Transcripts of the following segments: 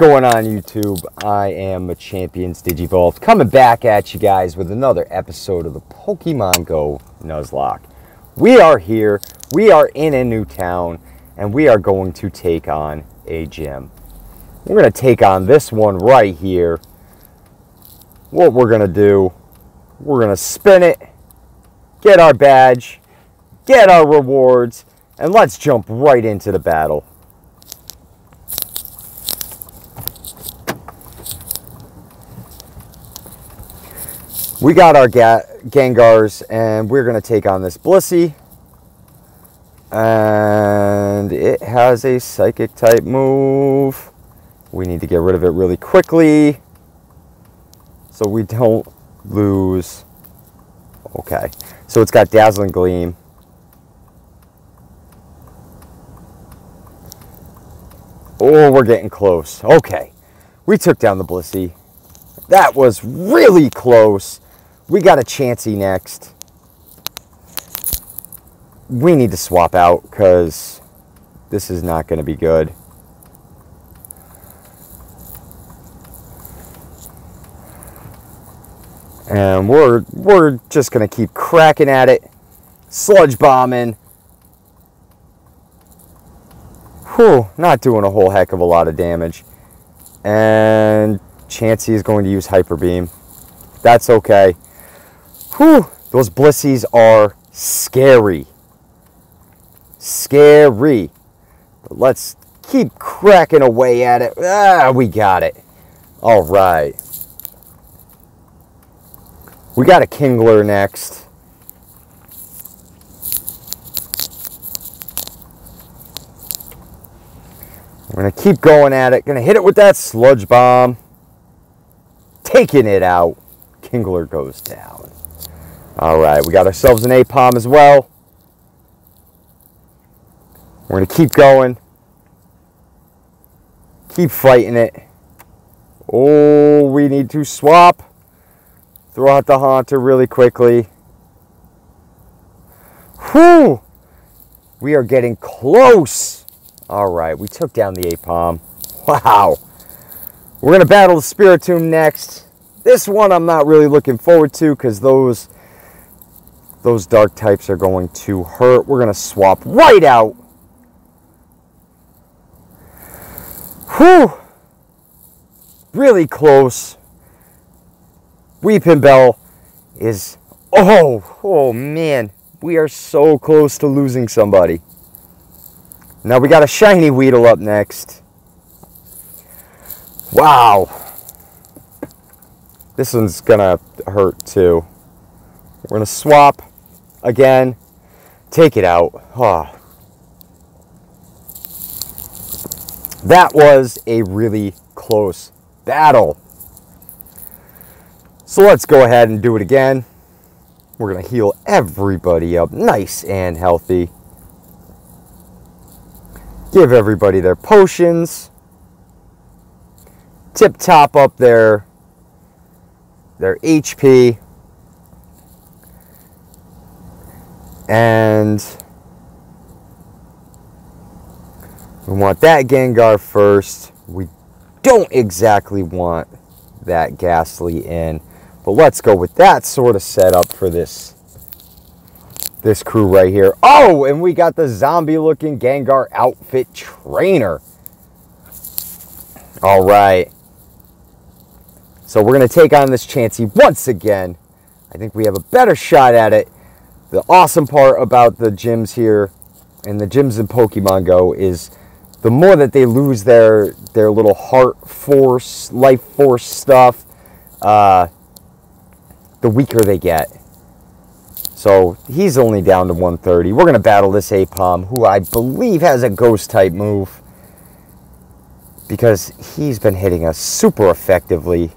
going on YouTube? I am Machampions Digivolve coming back at you guys with another episode of the Pokemon Go Nuzlocke. We are here, we are in a new town, and we are going to take on a gym. We're going to take on this one right here. What we're going to do, we're going to spin it, get our badge, get our rewards, and let's jump right into the battle. We got our Ga Gengars, and we're going to take on this Blissey. And it has a Psychic type move. We need to get rid of it really quickly so we don't lose. Okay, so it's got Dazzling Gleam. Oh, we're getting close. Okay, we took down the Blissey. That was really close. We got a Chansey next. We need to swap out because this is not going to be good. And we're, we're just going to keep cracking at it. Sludge bombing. Whew, not doing a whole heck of a lot of damage. And Chansey is going to use Hyper Beam. That's okay. Whew, those Blisseys are scary. Scary. But let's keep cracking away at it. Ah, we got it. All right. We got a Kingler next. We're going to keep going at it. Going to hit it with that Sludge Bomb. Taking it out. Kingler goes down. All right, we got ourselves an Aipom as well. We're going to keep going. Keep fighting it. Oh, we need to swap. Throw out the Haunter really quickly. Whew! We are getting close. All right, we took down the Aipom. Wow. We're going to battle the Spiritomb next. This one I'm not really looking forward to because those those dark types are going to hurt. We're going to swap right out. Whew. Really close. Weepinbell is... Oh, oh man. We are so close to losing somebody. Now we got a shiny Weedle up next. Wow. This one's gonna hurt too. We're gonna swap again, take it out. Oh. That was a really close battle. So let's go ahead and do it again. We're going to heal everybody up nice and healthy. Give everybody their potions. Tip top up their, their HP. And we want that Gengar first. We don't exactly want that Gastly in. But let's go with that sort of setup for this this crew right here. Oh, and we got the zombie looking Gengar outfit trainer. All right. So we're going to take on this Chansey once again. I think we have a better shot at it the awesome part about the gyms here and the gyms in Pokemon Go is the more that they lose their their little heart force, life force stuff, uh, the weaker they get. So he's only down to 130. We're going to battle this Aipom, who I believe has a ghost type move. Because he's been hitting us super effectively.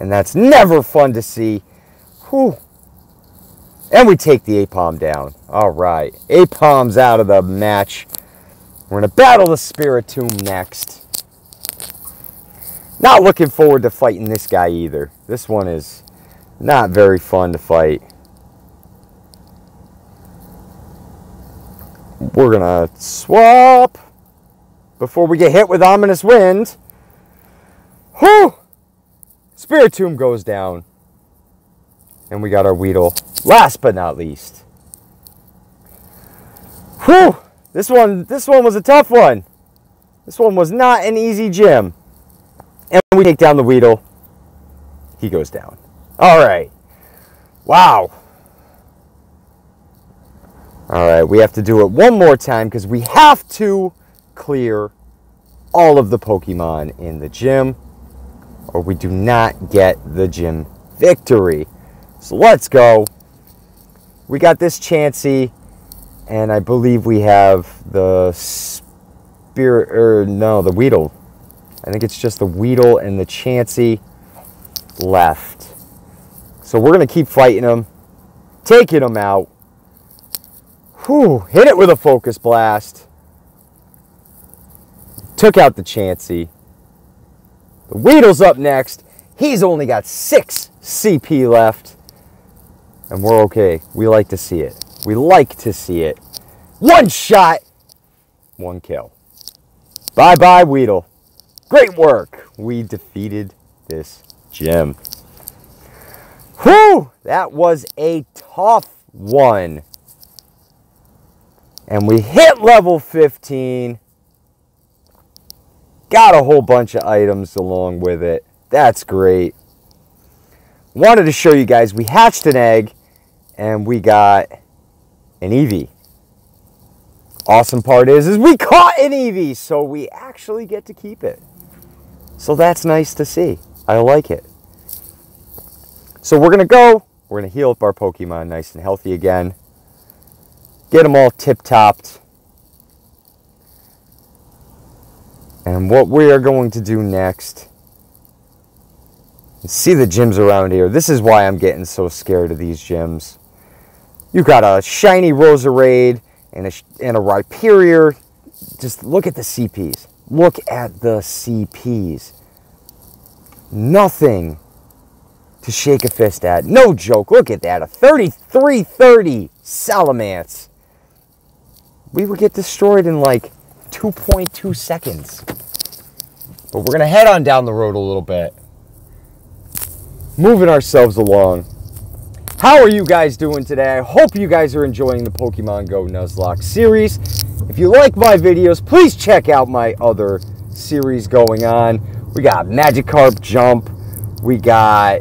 And that's never fun to see. Whew. And we take the Aipom down. All right. Aipom's out of the match. We're going to battle the Spiritomb next. Not looking forward to fighting this guy either. This one is not very fun to fight. We're going to swap. before we get hit with ominous wind. Whew! Spiritomb goes down. And we got our Weedle. Last but not least. Whew! This one, this one was a tough one. This one was not an easy gym. And we take down the Weedle. He goes down. All right. Wow. All right, we have to do it one more time because we have to clear all of the Pokemon in the gym or we do not get the gym victory. So let's go. We got this Chansey and I believe we have the Spirit, or no, the Weedle. I think it's just the Weedle and the Chansey left. So we're going to keep fighting them, taking them out. Whew, hit it with a focus blast. Took out the Chansey. The Weedle's up next. He's only got six CP left. And we're okay. We like to see it. We like to see it. One shot, one kill. Bye-bye, Weedle. Great work. We defeated this gym. Whew, that was a tough one and we hit level 15. Got a whole bunch of items along with it. That's great. Wanted to show you guys, we hatched an egg and we got an Eevee. Awesome part is, is we caught an Eevee, so we actually get to keep it. So that's nice to see. I like it. So we're going to go. We're going to heal up our Pokemon nice and healthy again get them all tip-topped. And what we are going to do next see the gyms around here. This is why I'm getting so scared of these gyms. You got a shiny Roserade and a, and a Rhyperior. Just look at the CPs. Look at the CPs. Nothing to shake a fist at. No joke. Look at that. A 3330 Salamence we would get destroyed in like 2.2 seconds. But we're going to head on down the road a little bit. Moving ourselves along. How are you guys doing today? I hope you guys are enjoying the Pokemon Go Nuzlocke series. If you like my videos, please check out my other series going on. We got Magikarp Jump. We got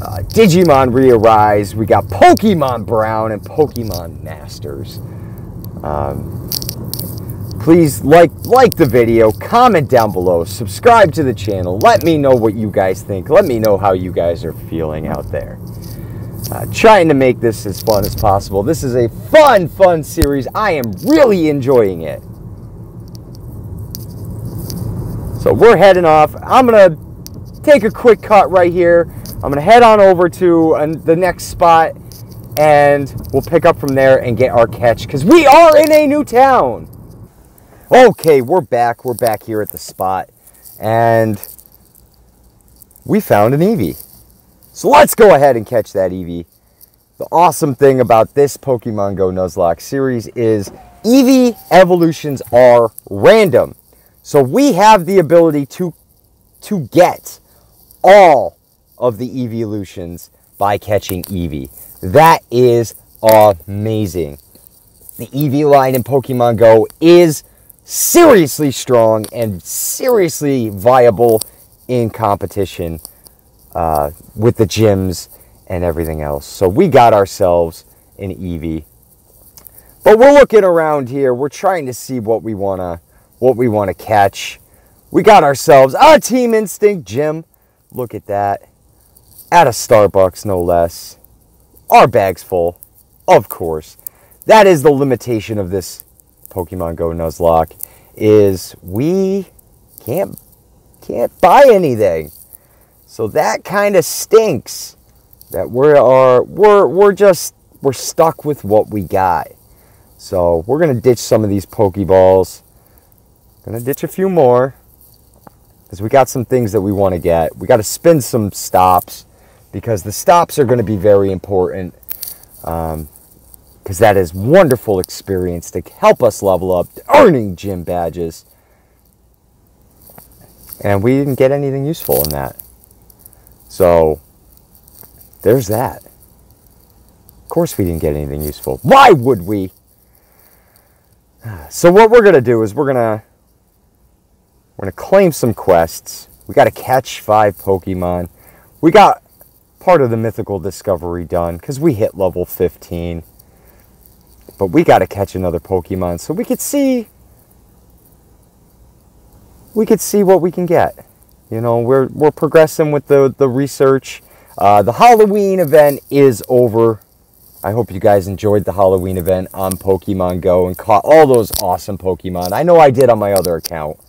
uh, Digimon Re-Arise. We got Pokemon Brown and Pokemon Masters. Um, please like like the video, comment down below, subscribe to the channel. Let me know what you guys think. Let me know how you guys are feeling out there. Uh, trying to make this as fun as possible. This is a fun, fun series. I am really enjoying it. So we're heading off. I'm going to take a quick cut right here. I'm going to head on over to the next spot and we'll pick up from there and get our catch because we are in a new town. Okay, we're back. We're back here at the spot and we found an Eevee. So let's go ahead and catch that Eevee. The awesome thing about this Pokemon Go Nuzlocke series is Eevee evolutions are random. So we have the ability to, to get all of the Eevee evolutions by catching Eevee. That is amazing. The Eevee line in Pokemon Go is seriously strong and seriously viable in competition uh, with the gyms and everything else. So we got ourselves an Eevee. But we're looking around here. We're trying to see what we wanna what we wanna catch. We got ourselves a Team Instinct gym. Look at that. At a Starbucks, no less our bag's full, of course. That is the limitation of this Pokemon Go Nuzlocke, is we can't can't buy anything. So that kind of stinks. That we are we're we're just we're stuck with what we got. So we're gonna ditch some of these Pokeballs. Gonna ditch a few more. Because we got some things that we want to get. We got to spin some stops because the stops are going to be very important because um, that is wonderful experience to help us level up, earning gym badges. And we didn't get anything useful in that. So, there's that. Of course we didn't get anything useful. Why would we? So what we're going to do is we're going to we're to claim some quests. We got to catch 5 Pokemon. We got part of the mythical discovery done cuz we hit level 15. But we got to catch another Pokemon so we could see we could see what we can get. You know, we're we're progressing with the the research. Uh, the Halloween event is over. I hope you guys enjoyed the Halloween event on Pokemon Go and caught all those awesome Pokemon. I know I did on my other account.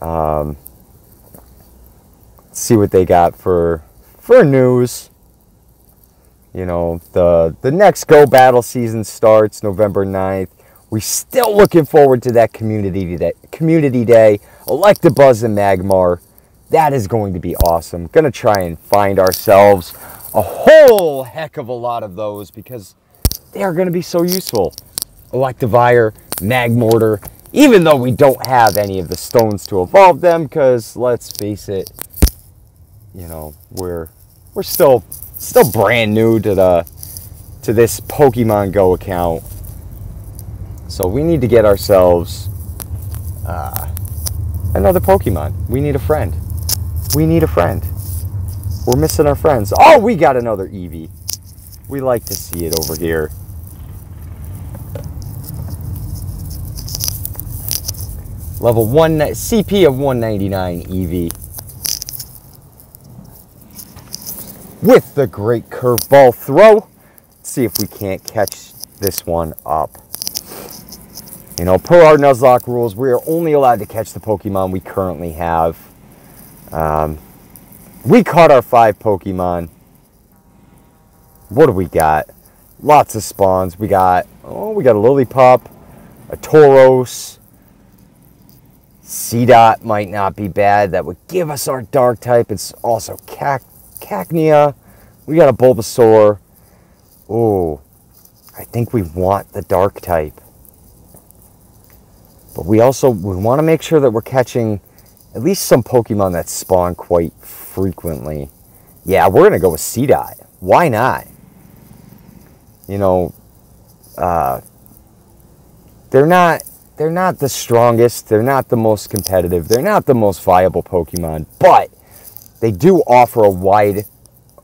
Um, see what they got for for news. You know, the the next Go battle season starts November 9th. We're still looking forward to that community day. Community day, Electabuzz and Magmar. That is going to be awesome. Gonna try and find ourselves a whole heck of a lot of those because they are gonna be so useful. Electivire, Magmortar, even though we don't have any of the stones to evolve them, because let's face it, you know, we're we're still still brand new to the to this Pokemon Go account. So we need to get ourselves uh, another Pokemon. We need a friend. We need a friend. We're missing our friends. Oh, we got another Eevee. We like to see it over here. Level 1, CP of 199 Eevee. With the great curveball throw. Let's see if we can't catch this one up. You know, per our Nuzlocke rules, we are only allowed to catch the Pokemon we currently have. Um, we caught our five Pokemon. What do we got? Lots of spawns. We got, oh, we got a Lillipup, a Tauros. Seedot might not be bad. That would give us our Dark type. It's also Cac Cacnea. We got a Bulbasaur. Oh, I think we want the Dark type. But we also we want to make sure that we're catching at least some Pokemon that spawn quite frequently. Yeah, we're going to go with Seedot. Why not? You know, uh, they're not they're not the strongest, they're not the most competitive, they're not the most viable Pokemon, but they do offer a wide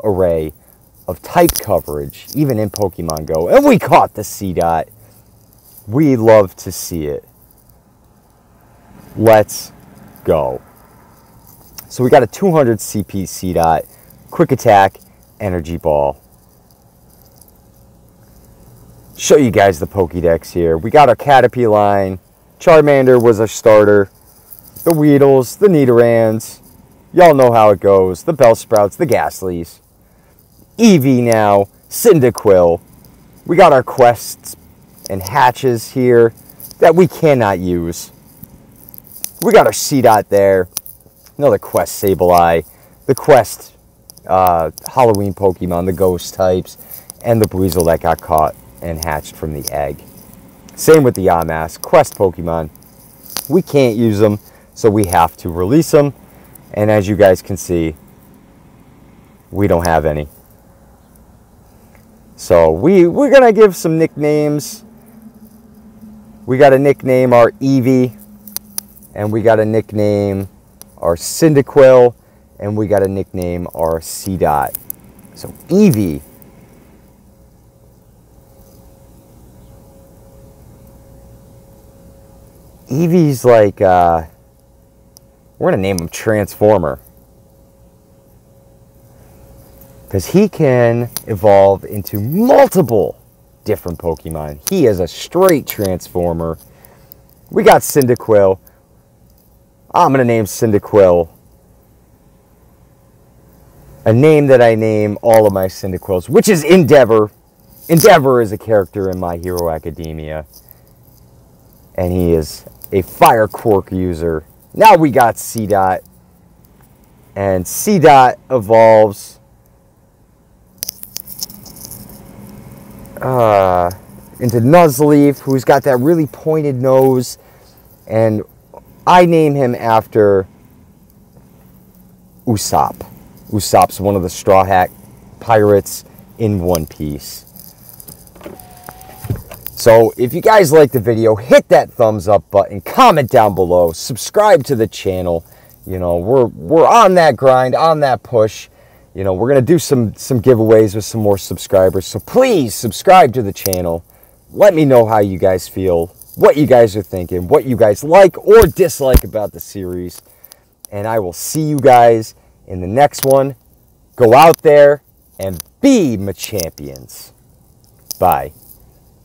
array of type coverage, even in Pokemon Go. And we caught the Seedot. We love to see it. Let's go. So we got a 200 CP Seedot, quick attack, energy ball. Show you guys the Pokédex here. We got our Caterpie line. Charmander was our starter. The Weedles, the Nidorans. Y'all know how it goes. The Bellsprouts, the Gastlys. Eevee now. Cyndaquil. We got our quests and hatches here that we cannot use. We got our Seedot there. Another Quest Sableye. The Quest uh, Halloween Pokemon, the Ghost types, and the Buizel that got caught and hatched from the egg. Same with the Yamask. Quest Pokemon. We can't use them, so we have to release them. And as you guys can see, we don't have any. So we, we're going to give some nicknames. We got to nickname our Eevee and we got a nickname our Cyndaquil, and we got a nickname our Seedot. So Eevee. Eevee's like, uh, we're going to name him Transformer. Because he can evolve into multiple different Pokemon. He is a straight Transformer. We got Cyndaquil. I'm going to name Cyndaquil a name that I name all of my Cyndaquils, which is Endeavor. Endeavor is a character in My Hero Academia. And he is a Fire Quirk user. Now we got Seedot, And Seedot evolves uh, into Nuzleaf, who's got that really pointed nose and I name him after Usopp. Usopp's one of the Straw Hat pirates in One Piece. So if you guys like the video, hit that thumbs up button, comment down below, subscribe to the channel. You know, we're we're on that grind, on that push. You know, we're gonna do some some giveaways with some more subscribers. So please subscribe to the channel. Let me know how you guys feel, what you guys are thinking, what you guys like or dislike about the series. And I will see you guys in the next one. Go out there and be Machampions. Bye.